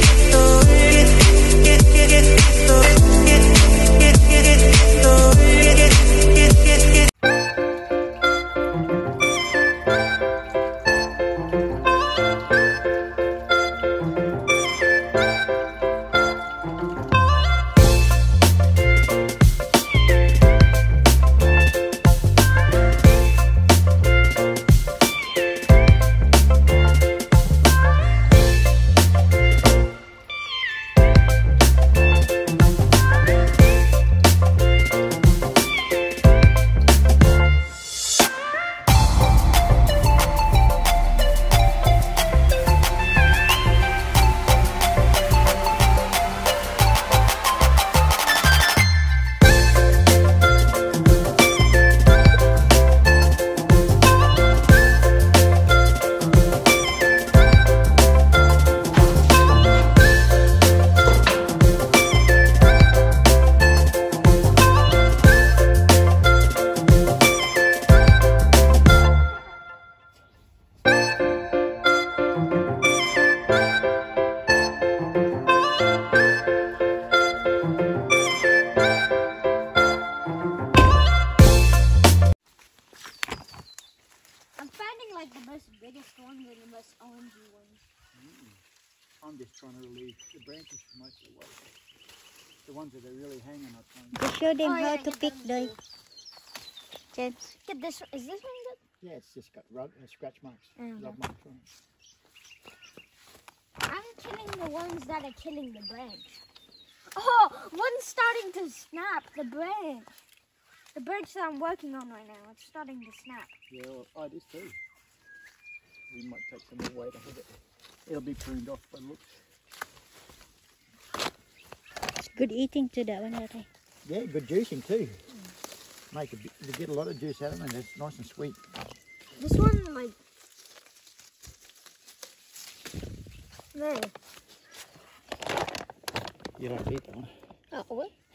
I'm most biggest ones and the most orangey ones. I'm just trying to relieve the branches from most of the way. The ones that are really hanging, I'm trying to... Just show them Oh, how yeah, to pick them the James. Get this. Is this one good? Yeah, it's just got rub, uh, scratch marks, Mm, rub marks on it. I'm killing the ones that are killing the branch. Oh, one's starting to snap the branch. The branch that I'm working on right now, it's starting to snap. Yeah, well, oh, it is too. We might take some more weight off of it. It'll be pruned off by the looks. It's good eating to that one, Ate. Yeah, good juicing too. Make a bit, you get a lot of juice out of it and it's nice and sweet. This one, like, there. You like to eat that one? Oh, what?